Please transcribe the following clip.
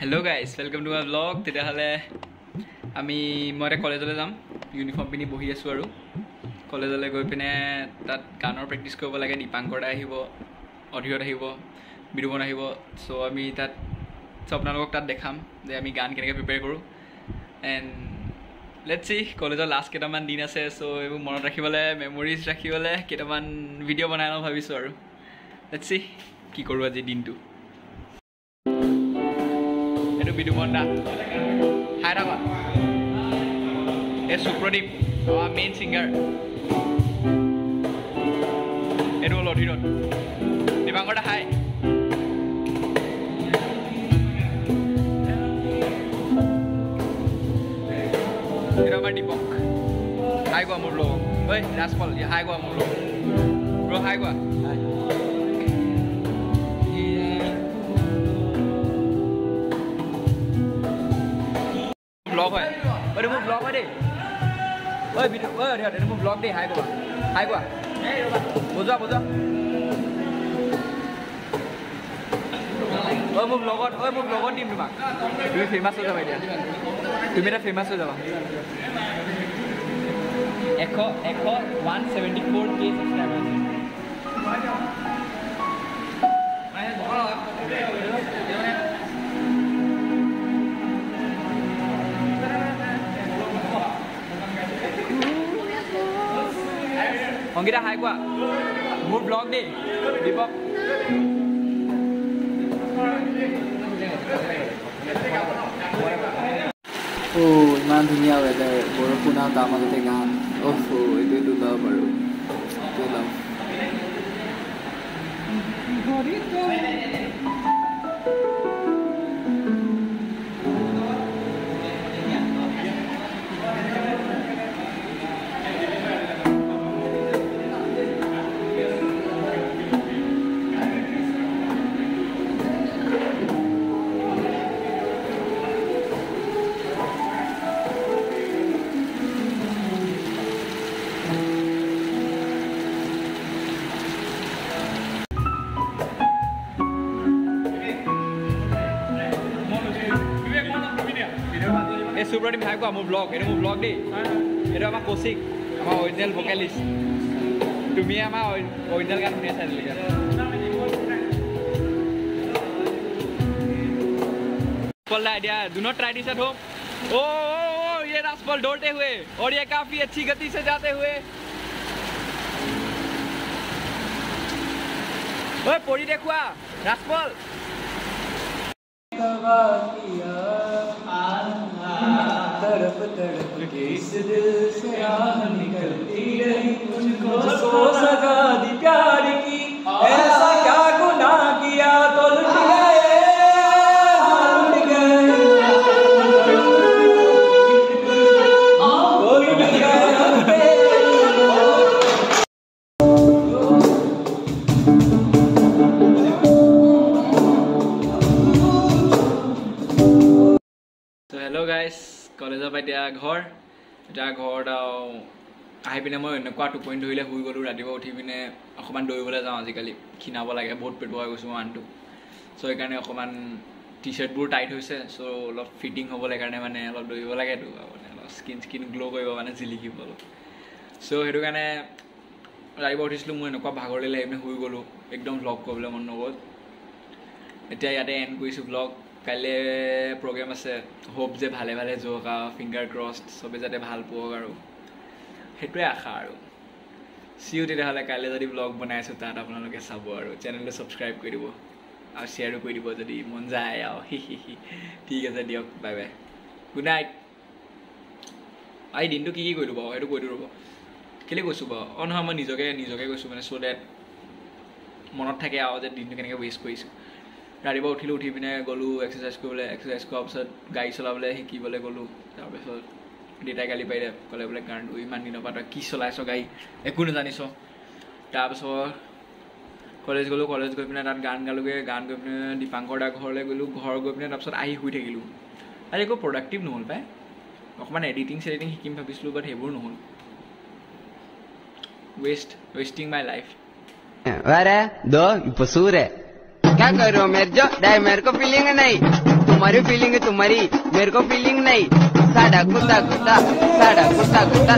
Hello' guys welcome to my blog তেতিয়াহ'লে আমি মই এতিয়া কলেজলৈ যাম। ইউনিফৰ্ম পিন্ধি বহি আছোঁ আৰু। কলেজলৈ গৈ পিনে তাত গানৰ প্ৰেক্টিচ কৰিব লাগে। দীপাংকৰ দা আহিব অধীৰত আহিব বিদুমন আহিব। চ' আমি তাত চ' আপোনালোকক তাত দেখাম যে আমি গান কেনেকৈ প্ৰিপেয়াৰ কৰোঁ। এণ্ড লেট চি কলেজৰ লাষ্ট কেইটামান দিন আছে। চ' এইবোৰ মনত ৰাখিবলৈ মেমৰিজ ৰাখিবলৈ কেইটামান ভিডিঅ' বনাই লওঁ ভাবিছোঁ আৰু। লেট চি কি কৰোঁ আজি দিনটো। বিদুমন দা হায়দৰাবাদ এই সুপ্ৰদীপ আমাৰ মেইন ছিংগাৰ এইটো হ'ল অধীৰত দীপাংকৰ হাই এইটো আমাৰ দীপক হাই কোৱা মোৰ লগত ঐ ৰাজপল হাই কোৱা মোৰ লগত ব্ৰ হাই কোৱা হয় মোৰ ব্লগ হয় দেই এইটো মোৰ ব্লগ দেই হাই কোৱা হাই কোৱা বুজোৱা বুজোৱা মোৰ ব্লগত ঐ মোৰ ব্লগত দিম তোমাক তুমি ফেমাছ হৈ যাবা এতিয়া তুমি এটা ফেমাছ হৈ যাবা এশ এশ one seventy four K subscriber Ankita hi কোৱা মোৰ ব্লগ দেই দীপক অ' ইমান ধুনীয়া ৱেডাৰ বৰষুণ আৰু তাৰ মাজতে গান অহ এইটোৱেতো লাভ আৰু এইটোৱে লাভ এই সুব্ৰদীপ হাই কোৱা মোৰ ব্লগ এইটো মোৰ ব্লগ দেই এইটো আমাৰ কৌশিক আমাৰ অৰিজিনেল ভকেলিষ্ট তুমি আমাৰ অৰিজিনেল গান শুনি আছা আজিলৈকে Rajpal idea do not try this at home ओ ओ ये राजपाल दौड़ते हुए और ये काफी अच्छी गति से जाते हुए ओए पड़ी देखुआ राजपाल तड़प तड़प के इस दिल से आह निकलती रही तुझको सो सका दी प्यार की ऐसा क्या गुनाह किया तो लुट गए तो लुट गए। तो हेलो गाइस কলেজৰ পৰা এতিয়া ঘৰ এতিয়া ঘৰত আৰু আহি পিনে মই এনেকুৱা টোপনি ধৰিলে শুই গ'লোঁ ৰাতিপুৱা উঠি পিনে অকণমান দৌৰিবলৈ যাওঁ আজিকালি ক্ষীণাব লাগে বহুত পেটুৱা হৈ গৈছোঁ মানুহটো চ' সেইকাৰণে অকণমান টি চাৰ্টবোৰ টাইট হৈছে চ' অলপ ফিটিং হ'বলৈ কাৰণে মানে অলপ দৌৰিব লাগেতো মানে অলপ স্কিন স্কিন গ্ল' কৰিব মানে জিলিকিব অলপ। চ' সেইটো কাৰণে ৰাতিপুৱা উঠিছিলোঁ মোৰ এনেকুৱা ভাগৰ লাগিলে আহি পিনে শুই গ'লোঁ একদম ভ্লগ কৰিবলৈ মন নগ'ল। এতিয়া ইয়াতে এণ্ড কৰিছোঁ ব্লগ কাইলৈ প্ৰগ্ৰেম আছে হোপ যে ভালে ভালে যাওক আৰু ফিংগাৰ ক্ৰছড চবে যাতে ভাল পাওক আৰু। সেইটোৱে আশা আৰু। চিও তেতিয়াহ'লে কাইলৈ যদি ব্লগ বনাই আছোঁ তাত আপোনালোকে চাব আৰু। চেনেলটো ছাবস্ক্ৰাইব কৰি দিব আৰু শ্বেয়াৰো কৰি দিব যদি মন যায় আৰু। ঠিক আছে দিয়ক বাই বাই গুড নাইট আজি দিনটো কি কি কৰিলোঁ বাৰু? সেইটো কৈ দিওঁ ৰ'ব। কেলৈ কৈছোঁ বাৰু? অঁ নহয় মই নিজকে নিজকে কৈছোঁ মানে চ' ডেট মনত থাকে আৰু যে দিনটো কেনেকৈ ৱেষ্ট কৰিছোঁ। ৰাতিপুৱা উঠিলোঁ উঠি পিনে গ'লোঁ এক্সাৰচাইজ কৰিবলৈ এক্সাৰচাইজ কৰাৰ পিছত গাড়ী চলাবলৈ শিকিবলৈ গ'লোঁ। তাৰপিছত দেউতাই গালি পাৰিলে ক'লে বোলে কাৰণ তুমি ইমান দিনৰ পৰা তই কি চলাইছ গাড়ী? একো নাজানিছ। তাৰপিছত কলেজ গ'লোঁ কলেজ গৈ পিনে তাত গান গালোঁগৈ গান গৈ পিনে দীপাংকৰ দা ঘৰলৈ গ'লোঁ ঘৰ গৈ পিনে তাৰপিছত আহি শুই থাকিলোঁ। আজি একো প্ৰডাক্টিভ নহ'ল পাই। অকণমান এডিটিং চেডিটিং শিকিম ভাবিছিলোঁ বাট সেইবোৰ নহ'ল। ৱেষ্ট ৱেষ্টিং মাই লাইফ क्या करो? मेरे जो डाय मेरे को फीलिंग नहीं। तुम्हारी फीलिंग तुम्हारी, मेरे को फीलिंग नहीं। साडा कुत्ता कुत्ता, साडा कुत्ता कुत्ता।